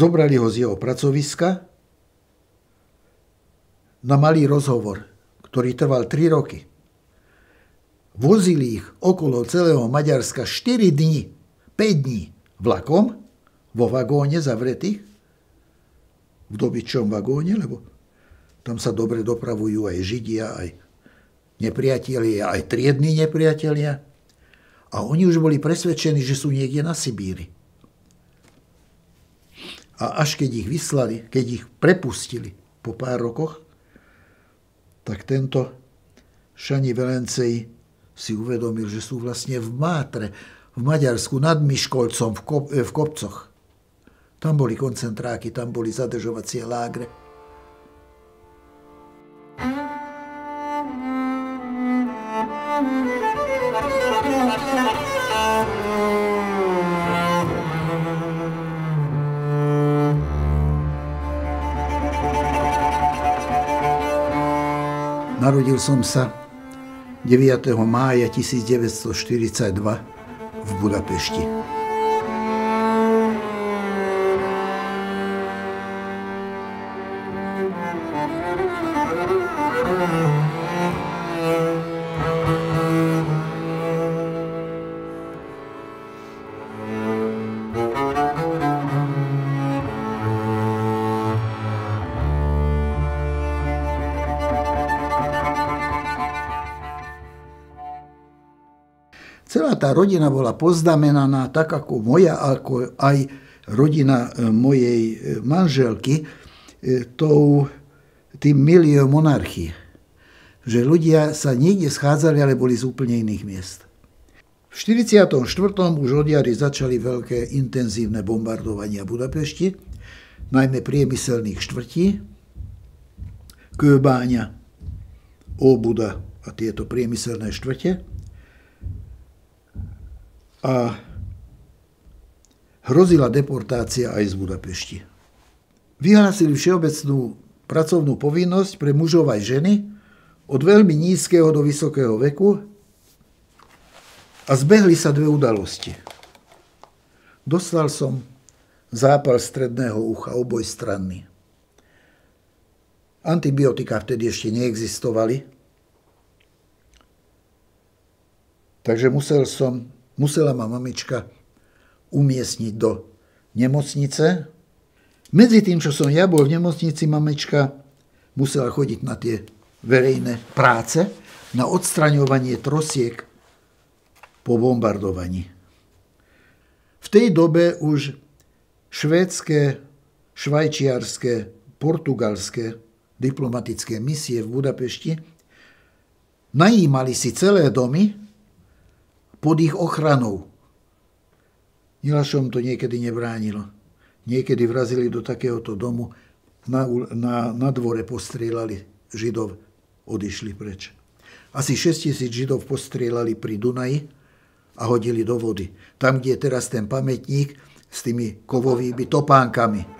zobrali ho z jeho pracoviska na malý rozhovor, ktorý trval 3 roky. Vozili ich okolo celého Maďarska 4 dní, 5 dní vlakom, vo vagóne zavretých, v dobyčom vagóne, lebo tam sa dobre dopravujú aj Židia, aj nepriatelia, aj triední nepriatelia. A oni už boli presvedčení, že sú niekde na Sibíri. A až keď ich vyslali, keď ich prepustili po pár rokoch, tak tento Šani Velencej si uvedomil, že sú vlastne v Mátre, v Maďarsku, nad Myškolcom, v, kop, v kopcoch. Tam boli koncentráky, tam boli zadržovacie lágre. Narodil som sa 9. mája 1942 v Budapešti. Rodina bola poznamenaná tak ako moja, ako aj rodina e, mojej e, manželky, e, tou, tým miliom monarchie. Že ľudia sa niekde schádzali, ale boli z úplne iných miest. V 44. už od jary začali veľké intenzívne bombardovania Budapešti, najmä priemyselných štvrtí, Kőbáňa, Óbuda a tieto priemyselné štvrte a hrozila deportácia aj z Budapešti. Vyhlásili všeobecnú pracovnú povinnosť pre mužov aj ženy od veľmi nízkeho do vysokého veku a zbehli sa dve udalosti. Dostal som zápal stredného ucha obojstranný. Antibiotika vtedy ešte neexistovali, takže musel som musela ma mamička umiestniť do nemocnice. Medzi tým, čo som ja bol v nemocnici, mamička musela chodiť na tie verejné práce, na odstraňovanie trosiek po bombardovaní. V tej dobe už švédske, švajčiarske, portugalské diplomatické misie v Budapešti najímali si celé domy pod ich ochranou. Milašom to niekedy nebránilo. Niekedy vrazili do takéhoto domu, na, na, na dvore postrieľali Židov, odišli preč. Asi 6 tisíc Židov postrieľali pri Dunaji a hodili do vody. Tam, kde je teraz ten pamätník s tými kovovými topánkami.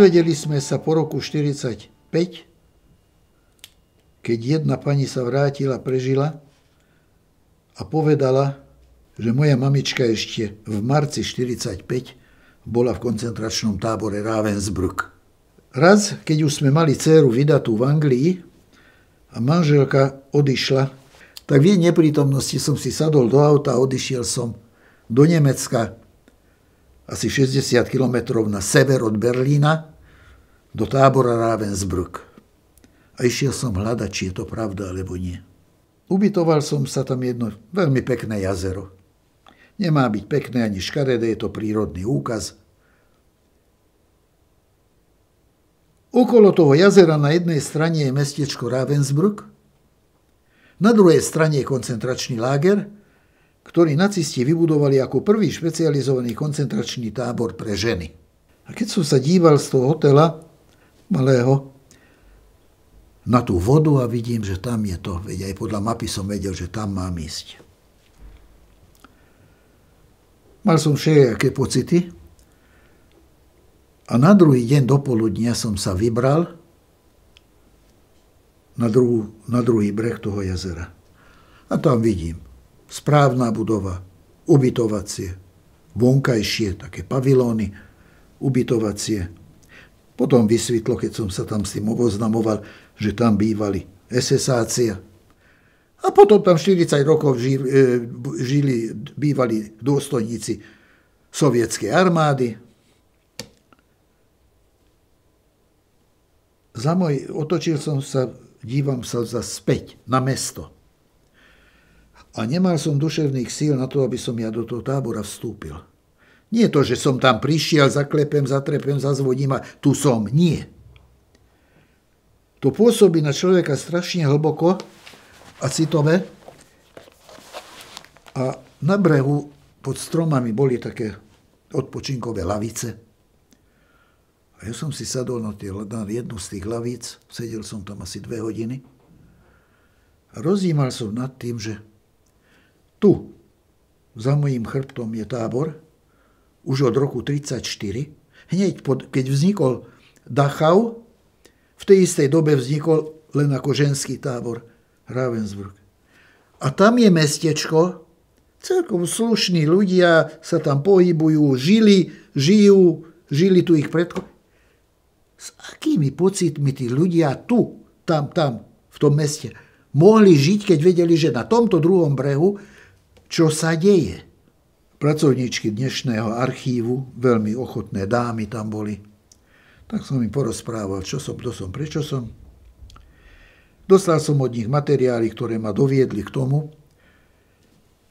Dozvedeli sme sa po roku 1945, keď jedna pani sa vrátila, prežila a povedala, že moja mamička ešte v marci 1945 bola v koncentračnom tábore Ravensbrück. Raz, keď už sme mali dceru vydatú v Anglii a manželka odišla, tak v jej neprítomnosti som si sadol do auta a odišiel som do Nemecka asi 60 km na sever od Berlína do tábora Ravensbrück. A išiel som hľadať, či je to pravda alebo nie. Ubytoval som sa tam jedno veľmi pekné jazero. Nemá byť pekné ani škaredé, je to prírodný úkaz. Okolo toho jazera na jednej strane je mestečko Ravensbrück, na druhej strane je koncentračný láger ktorý nacisti vybudovali ako prvý špecializovaný koncentračný tábor pre ženy. A keď som sa díval z toho hotela malého na tú vodu a vidím, že tam je to. Veď aj podľa mapy som vedel, že tam mám ísť. Mal som všelijaké pocity a na druhý deň do poludnia som sa vybral na, druhú, na druhý breh toho jazera. A tam vidím správna budova, ubytovacie, vonkajšie, také pavilóny, ubytovacie. Potom vysvetlo, keď som sa tam s tým oboznamoval, že tam bývali SSácia. A potom tam 40 rokov žili, e, žili bývali dôstojníci sovietskej armády. Za môj, otočil som sa dívam sa za späť na mesto. A nemal som duševných síl na to, aby som ja do toho tábora vstúpil. Nie to, že som tam prišiel, zaklepem, zatrepem, zazvodím a tu som. Nie. To pôsobí na človeka strašne hlboko a citové. A na brehu pod stromami boli také odpočinkové lavice. A ja som si sadol na, tie, na jednu z tých lavíc, sedel som tam asi dve hodiny a rozjímal som nad tým, že tu, za mojím chrbtom je tábor, už od roku 1934, hneď pod, keď vznikol Dachau, v tej istej dobe vznikol len ako ženský tábor Ravensbrück. A tam je mestečko, celkom slušní ľudia sa tam pohybujú, žili, žijú, žili tu ich predko s akými pocitmi tí ľudia tu, tam, tam, v tom meste, mohli žiť, keď vedeli, že na tomto druhom brehu, čo sa deje. Pracovníčky dnešného archívu, veľmi ochotné dámy tam boli. Tak som im porozprával, čo som, kto som, prečo som. Dostal som od nich materiály, ktoré ma doviedli k tomu,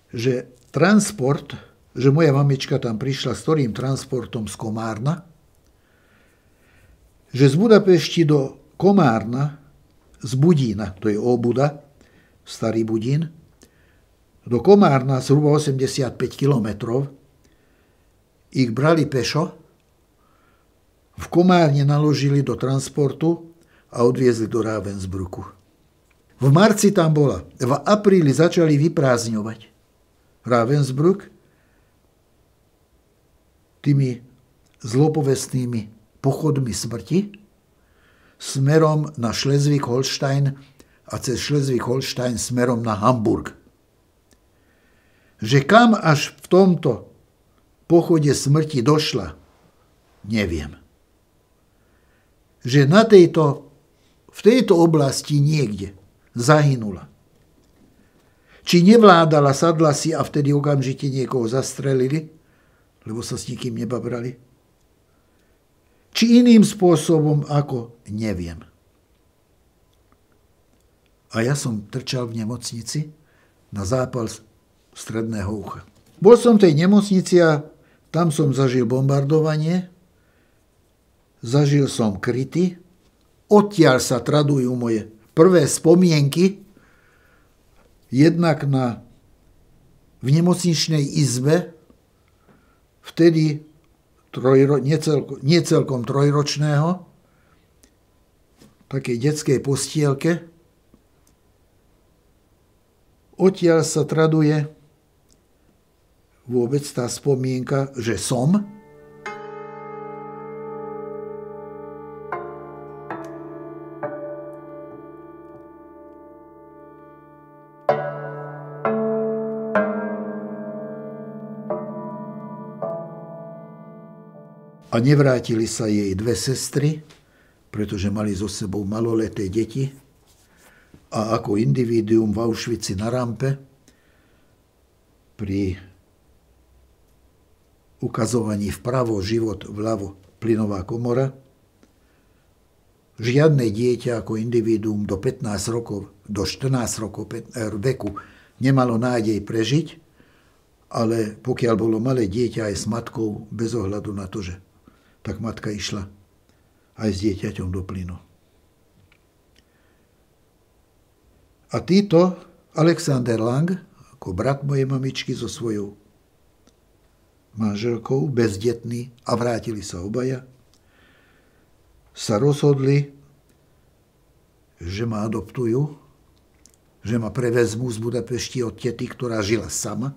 že transport, že moja mamička tam prišla s ktorým transportom z Komárna, že z Budapešti do Komárna, z Budína, to je Obuda, starý Budín, do Komárna zhruba 85 kilometrov, ich brali pešo, v Komárne naložili do transportu a odviezli do Ravensbrücku. V marci tam bola. V apríli začali vyprázdňovať Ravensbrück tými zlopovestnými pochodmi smrti smerom na Schleswig-Holstein a cez Schleswig-Holstein smerom na Hamburg. Že kam až v tomto pochode smrti došla, neviem. Že na tejto, v tejto oblasti niekde zahynula. Či nevládala, sadla si a vtedy okamžite niekoho zastrelili, lebo sa s nikým nebabrali či iným spôsobom ako neviem. A ja som trčal v nemocnici na zápal stredného ucha. Bol som v tej nemocnici a tam som zažil bombardovanie, zažil som kryty, odtiaľ sa tradujú moje prvé spomienky, jednak na, v nemocničnej izbe, vtedy trojro, necelko, necelkom trojročného, takej detskej postielke. Odtiaľ sa traduje vôbec tá spomienka, že som, A nevrátili sa jej dve sestry, pretože mali so sebou maloleté deti. A ako individuum v Auschwitzi na rampe pri ukazovaní vpravo život, vľavo plynová komora. Žiadne dieťa ako individuum do 15 rokov, do 14 rokov eh, veku nemalo nádej prežiť, ale pokiaľ bolo malé dieťa aj s matkou, bez ohľadu na to, že tak matka išla aj s dieťaťom do plynu. A títo, Alexander Lang, ako brat mojej mamičky so svojou manželkou, bezdetný a vrátili sa obaja, sa rozhodli, že ma adoptujú, že ma prevezmú z Budapešti od tety, ktorá žila sama.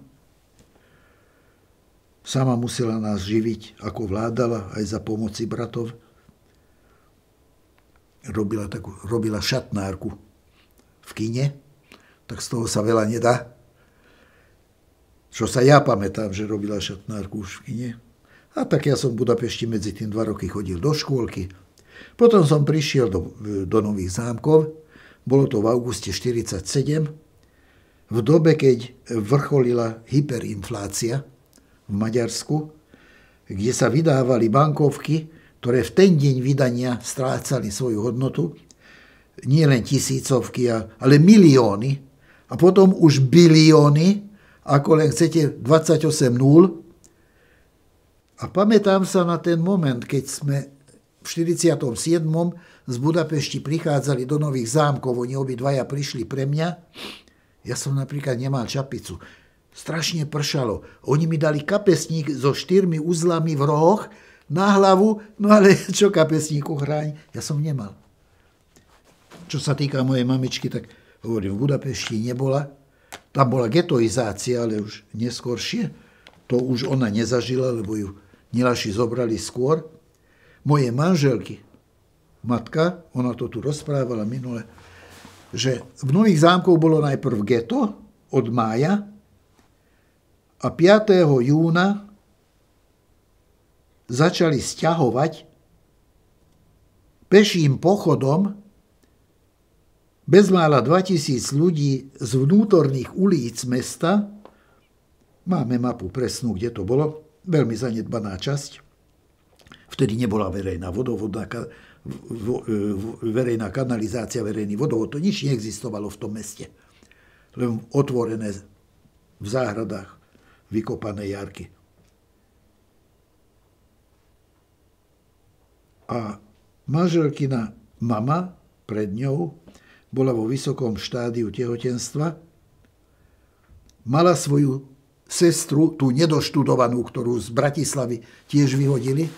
Sama musela nás živiť, ako vládala, aj za pomoci bratov. Robila, takú, robila šatnárku v kine, tak z toho sa veľa nedá. Čo sa ja pamätám, že robila šatnárku v kine. A tak ja som v Budapešti medzi tým dva roky chodil do škôlky. Potom som prišiel do, do Nových zámkov. Bolo to v auguste 1947. V dobe, keď vrcholila hyperinflácia v Maďarsku, kde sa vydávali bankovky, ktoré v ten deň vydania strácali svoju hodnotu, nie len tisícovky, ale milióny, a potom už bilióny, ako len chcete 28 nul, a pamätám sa na ten moment, keď sme v 47. z Budapešti prichádzali do Nových zámkov, oni obidvaja prišli pre mňa. Ja som napríklad nemal čapicu. Strašne pršalo. Oni mi dali kapesník so štyrmi uzlami v rohoch na hlavu, no ale čo kapesníku chráň? Ja som nemal. Čo sa týka mojej mamičky, tak hovorím, v Budapešti nebola. Tam bola getoizácia, ale už neskôršie. To už ona nezažila, lebo ju Nilaši zobrali skôr. Moje manželky, matka, ona to tu rozprávala minule, že v Nových zámkov bolo najprv geto od mája a 5. júna začali stiahovať peším pochodom bezmála 2000 ľudí z vnútorných ulic mesta. Máme mapu presnú, kde to bolo veľmi zanedbaná časť. Vtedy nebola verejná vodovodná, verejná kanalizácia, verejný vodovod. To nič neexistovalo v tom meste. Len otvorené v záhradách vykopané jarky. A manželkina mama pred ňou bola vo vysokom štádiu tehotenstva, mala svoju sestru, tú nedoštudovanú, ktorú z Bratislavy tiež vyhodili,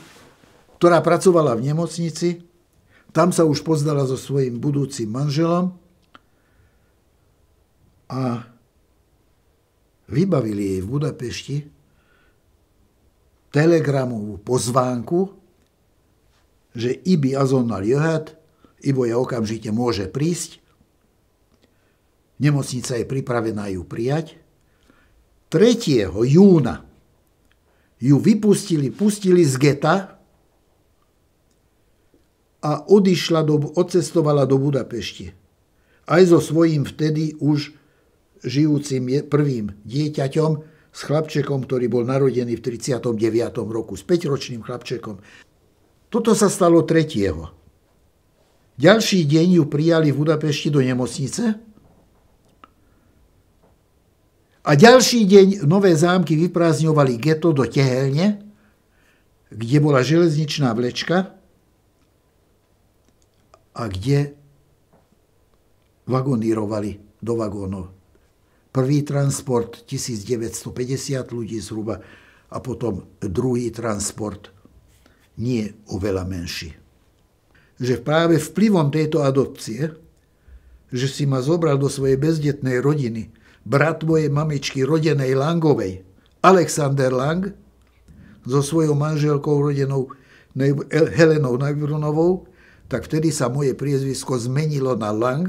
ktorá pracovala v nemocnici. Tam sa už pozdala so svojím budúcim manželom a vybavili jej v Budapešti telegramovú pozvánku, že Ibi azonnal jöhet, Ibo je okamžite môže prísť, nemocnica je pripravená ju prijať 3. júna ju vypustili, pustili z geta a odišla do, odcestovala do Budapešti. Aj so svojím vtedy už žijúcim prvým dieťaťom, s chlapčekom, ktorý bol narodený v 39. roku, s 5-ročným chlapčekom. Toto sa stalo 3. Ďalší deň ju prijali v Budapešti do nemocnice, a ďalší deň nové zámky vyprázdňovali geto do Tehelne, kde bola železničná vlečka a kde vagonírovali do vagónov. Prvý transport 1950 ľudí zhruba a potom druhý transport nie oveľa menší. Že práve vplyvom tejto adopcie, že si ma zobral do svojej bezdetnej rodiny, brat mojej mamičky rodenej Langovej, Alexander Lang, so svojou manželkou rodenou Helenou Najbrunovou, tak vtedy sa moje priezvisko zmenilo na Lang.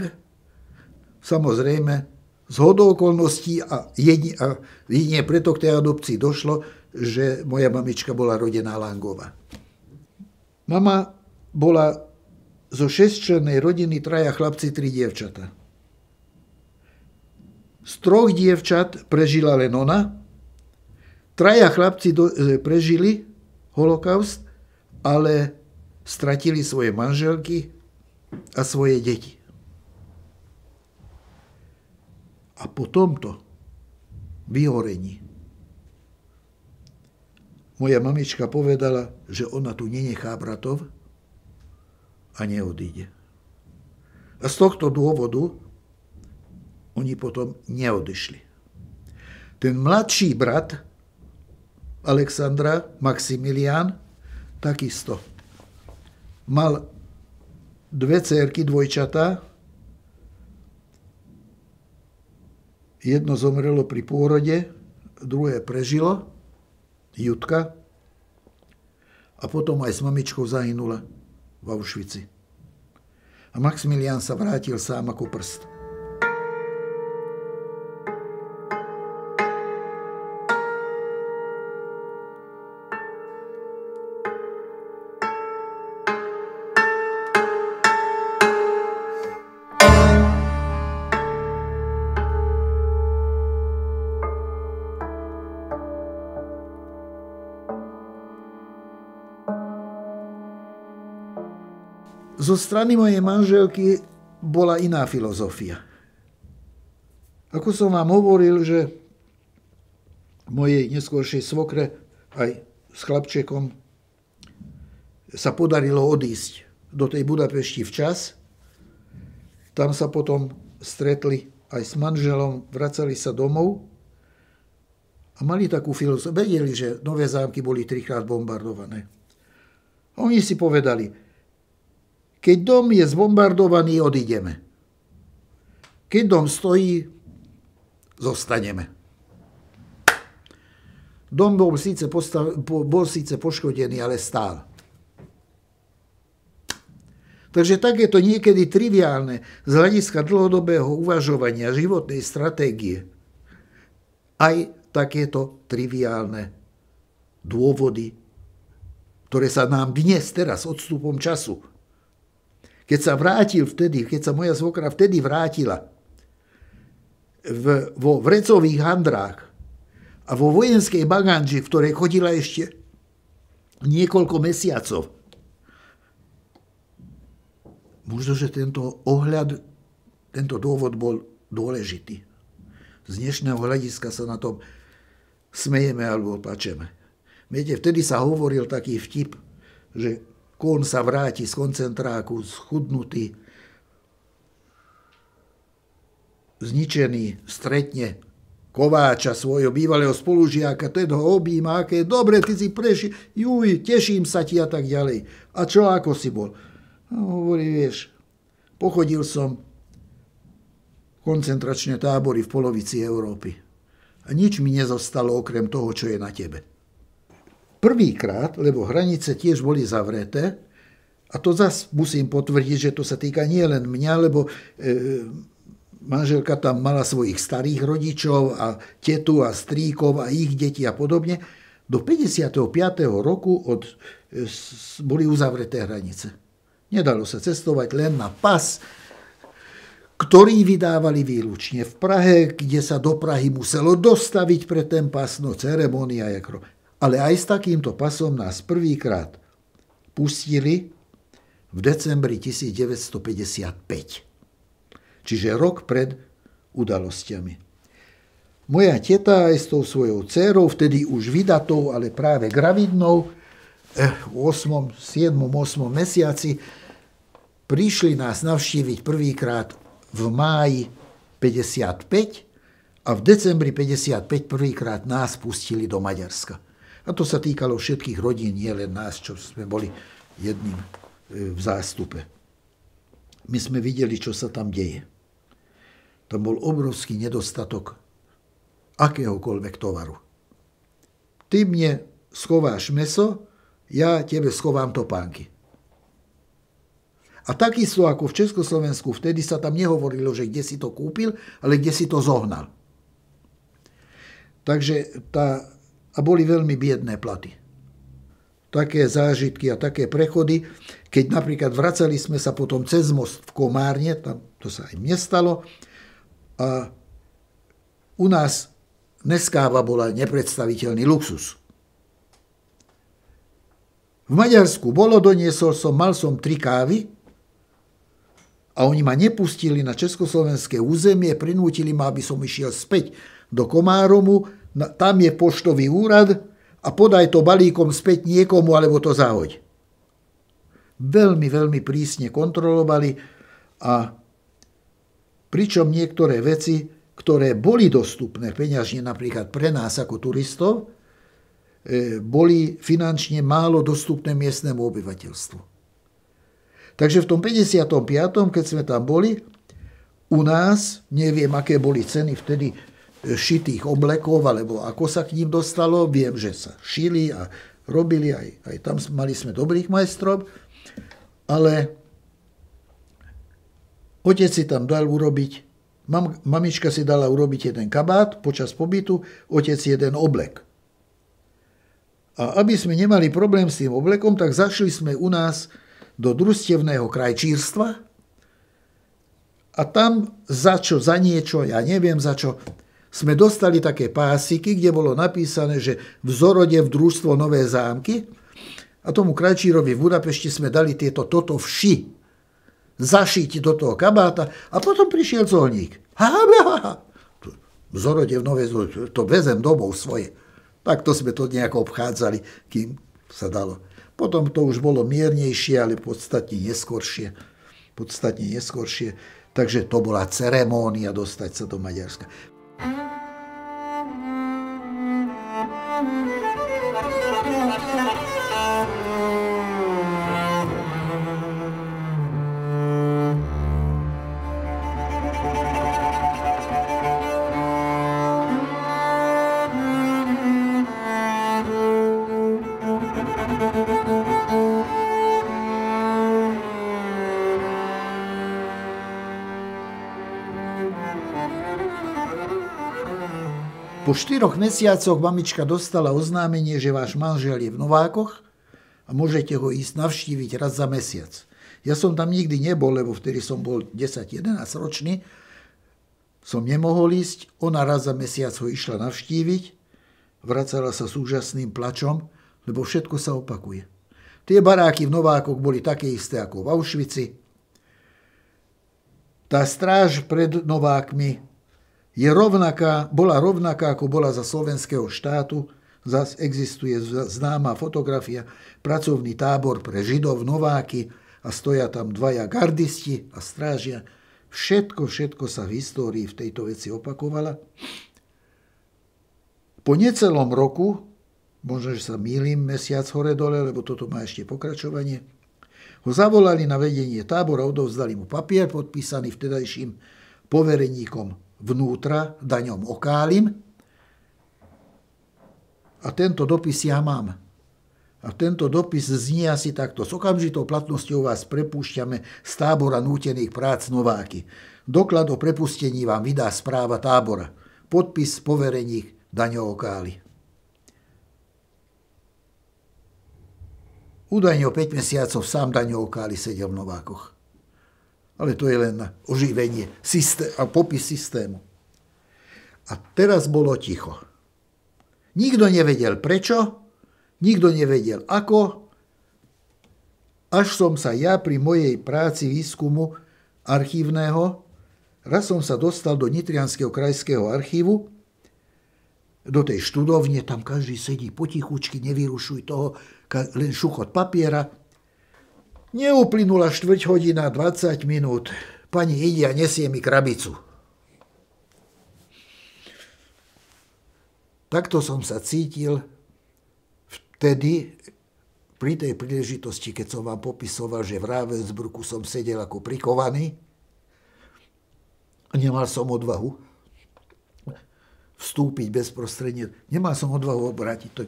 Samozrejme, z hodou okolností a jedine, a jedine preto k tej adopcii došlo, že moja mamička bola rodená Langova. Mama bola zo šestčlennej rodiny traja chlapci, tri dievčata. Z troch dievčat prežila len ona. Traja chlapci do, e, prežili holokaust, ale stratili svoje manželky a svoje deti. A po tomto vyhorení moja mamička povedala, že ona tu nenechá bratov a neodíde. A z tohto dôvodu oni potom neodyšli. Ten mladší brat Alexandra, Maximilian, takisto mal dve cerky, dvojčata. Jedno zomrelo pri pôrode, druhé prežilo, Jutka, a potom aj s mamičkou zahynula v Auschwitzi. A Maximilian sa vrátil sám ako prst. Zo strany mojej manželky bola iná filozofia. Ako som vám hovoril, že mojej neskôršej svokre aj s chlapčekom sa podarilo odísť do tej Budapešti včas. Tam sa potom stretli aj s manželom, vracali sa domov a mali takú filozofiu. Vedeli, že nové zámky boli trikrát bombardované. Oni si povedali, keď dom je zbombardovaný, odídeme. Keď dom stojí, zostaneme. Dom bol síce, postav, bol síce poškodený, ale stál. Takže tak je to niekedy triviálne z hľadiska dlhodobého uvažovania životnej stratégie. Aj takéto triviálne dôvody, ktoré sa nám dnes, teraz, odstupom času keď sa vrátil vtedy, keď sa moja svokra vtedy vrátila v, vo vrecových handrách a vo vojenskej baganži, v ktorej chodila ešte niekoľko mesiacov, možno, že tento ohľad, tento dôvod bol dôležitý. Z dnešného hľadiska sa na tom smejeme alebo plačeme. Viete, vtedy sa hovoril taký vtip, že Kón sa vráti z koncentráku schudnutý, zničený, stretne Kováča, svojho bývalého spolužiaka, ten ho objíma, aké dobre, ty si prešiel, juj, teším sa ti a tak ďalej. A čo, ako si bol? No, hovorí, vieš, pochodil som koncentračné tábory v polovici Európy. A nič mi nezostalo okrem toho, čo je na tebe prvýkrát, lebo hranice tiež boli zavreté, a to zase musím potvrdiť, že to sa týka nie len mňa, lebo e, manželka tam mala svojich starých rodičov a tetu a stríkov a ich deti a podobne. Do 55. roku od, e, boli uzavreté hranice. Nedalo sa cestovať len na pas, ktorý vydávali výlučne v Prahe, kde sa do Prahy muselo dostaviť pre ten pas, no ceremonia, jak ale aj s takýmto pasom nás prvýkrát pustili v decembri 1955. Čiže rok pred udalosťami. Moja teta aj s tou svojou dcerou, vtedy už vydatou, ale práve gravidnou, v 8., 7., 8. mesiaci, prišli nás navštíviť prvýkrát v máji 55 a v decembri 55 prvýkrát nás pustili do Maďarska. A to sa týkalo všetkých rodín, nie nás, čo sme boli jedným e, v zástupe. My sme videli, čo sa tam deje. Tam bol obrovský nedostatok akéhokoľvek tovaru. Ty mne schováš meso, ja tebe schovám topánky. A takisto ako v Československu, vtedy sa tam nehovorilo, že kde si to kúpil, ale kde si to zohnal. Takže tá a boli veľmi biedné platy. Také zážitky a také prechody, keď napríklad vracali sme sa potom cez most v Komárne, tam to sa aj nestalo, a u nás neskáva bola nepredstaviteľný luxus. V Maďarsku bolo, doniesol som, mal som tri kávy a oni ma nepustili na československé územie, prinútili ma, aby som išiel späť do Komáromu, tam je poštový úrad a podaj to balíkom späť niekomu, alebo to zahoď. Veľmi, veľmi prísne kontrolovali a pričom niektoré veci, ktoré boli dostupné peňažne napríklad pre nás ako turistov, e, boli finančne málo dostupné miestnemu obyvateľstvu. Takže v tom 55., keď sme tam boli, u nás, neviem, aké boli ceny vtedy šitých oblekov, alebo ako sa k ním dostalo. Viem, že sa šili a robili, aj, aj tam mali sme dobrých majstrov, ale otec si tam dal urobiť, mam, mamička si dala urobiť jeden kabát počas pobytu, otec jeden oblek. A aby sme nemali problém s tým oblekom, tak zašli sme u nás do družstevného krajčírstva a tam za čo, za niečo, ja neviem za čo, sme dostali také pásiky, kde bolo napísané, že v Zorode v družstvo Nové zámky a tomu krajčírovi v Budapešti sme dali tieto toto vši zašiť do toho kabáta a potom prišiel colník. Ha, ha, ha. V Zorode v Nové to vezem domov svoje. Tak to sme to nejako obchádzali, kým sa dalo. Potom to už bolo miernejšie, ale podstatne neskoršie. Podstatne neskoršie. Takže to bola ceremónia dostať sa do Maďarska. Po štyroch mesiacoch mamička dostala oznámenie, že váš manžel je v Novákoch a môžete ho ísť navštíviť raz za mesiac. Ja som tam nikdy nebol, lebo vtedy som bol 10-11 ročný. Som nemohol ísť, ona raz za mesiac ho išla navštíviť, vracala sa s úžasným plačom, lebo všetko sa opakuje. Tie baráky v Novákoch boli také isté ako v Auschwitzi. Tá stráž pred Novákmi je rovnaká, bola rovnaká, ako bola za slovenského štátu. Zas existuje známa fotografia, pracovný tábor pre Židov, Nováky a stoja tam dvaja gardisti a strážia. Všetko, všetko sa v histórii v tejto veci opakovala. Po necelom roku, možno, že sa mýlim mesiac hore-dole, lebo toto má ešte pokračovanie, ho zavolali na vedenie tábora, odovzdali mu papier podpísaný vtedajším povereníkom vnútra daňom okálim. A tento dopis ja mám. A tento dopis znie asi takto. S okamžitou platnosťou vás prepúšťame z tábora nútených prác Nováky. Doklad o prepustení vám vydá správa tábora. Podpis poverení daňov okáli. Údajne o 5 mesiacov sám daňov okáli sedel v Novákoch ale to je len oživenie systém, a popis systému. A teraz bolo ticho. Nikto nevedel prečo, nikto nevedel ako, až som sa ja pri mojej práci výskumu archívneho, raz som sa dostal do Nitrianského krajského archívu, do tej študovne, tam každý sedí potichučky, nevyrušuj toho, len šuchot papiera, Neuplynula štvrť hodina, 20 minút. Pani ide a nesie mi krabicu. Takto som sa cítil vtedy, pri tej príležitosti, keď som vám popisoval, že v Ravensbrücku som sedel ako prikovaný nemal som odvahu vstúpiť bezprostredne. Nemal som odvahu obrátiť.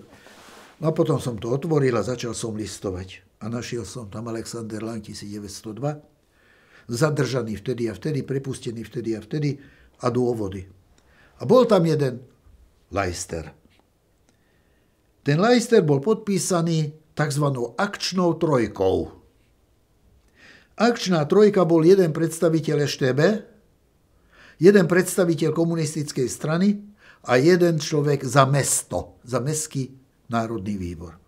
No a potom som to otvoril a začal som listovať a našiel som tam Alexander Lang 1902, zadržaný vtedy a vtedy, prepustený vtedy a vtedy a dôvody. A bol tam jeden Leister. Ten Leister bol podpísaný tzv. akčnou trojkou. Akčná trojka bol jeden predstaviteľ ŠTB, jeden predstaviteľ komunistickej strany a jeden človek za mesto, za mestský národný výbor.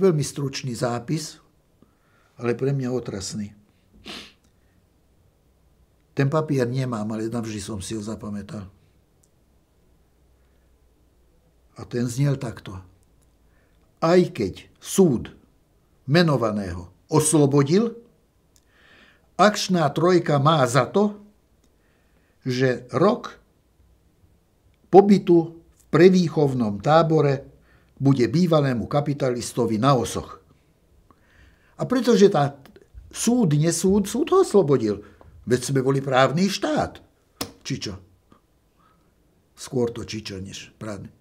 Veľmi stručný zápis, ale pre mňa otrasný. Ten papier nemám, ale navždy som si ho zapamätal. A ten znel takto. Aj keď súd menovaného oslobodil, akčná trojka má za to, že rok pobytu v prevýchovnom tábore bude bývalému kapitalistovi na osoch. A pretože tá súd, nesúd, súd ho oslobodil. Veď sme boli právny štát. Či čo? skôr to čičo než prádne.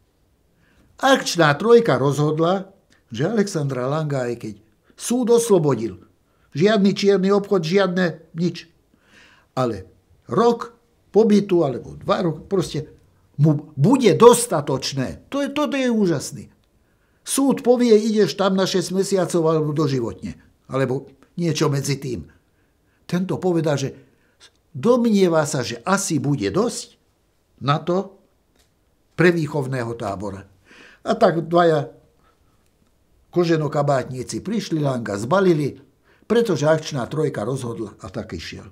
Akčná trojka rozhodla, že Alexandra Langa, aj keď súd oslobodil, žiadny čierny obchod, žiadne nič. Ale rok pobytu, alebo dva roky, proste mu bude dostatočné. To je, toto je úžasný. Súd povie, ideš tam na 6 mesiacov alebo doživotne. Alebo niečo medzi tým. Tento povedal, že domnieva sa, že asi bude dosť na to, pre výchovného tábora. A tak dvaja koženokabátníci prišli, Langa zbalili, pretože akčná trojka rozhodla a tak išiel.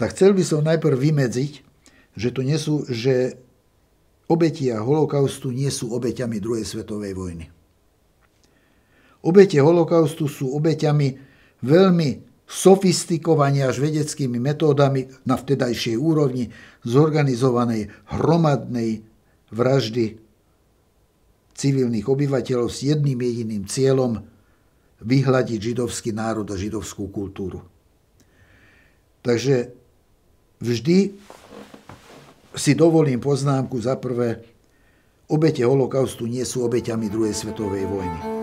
Tak chcel by som najprv vymedziť, že to nie sú, že obetia holokaustu nie sú obeťami druhej svetovej vojny. Obete holokaustu sú obeťami veľmi sofistikovaní až vedeckými metódami na vtedajšej úrovni zorganizovanej hromadnej vraždy civilných obyvateľov s jedným jediným cieľom vyhľadiť židovský národ a židovskú kultúru. Takže vždy si dovolím poznámku za prvé, obete holokaustu nie sú obeťami druhej svetovej vojny.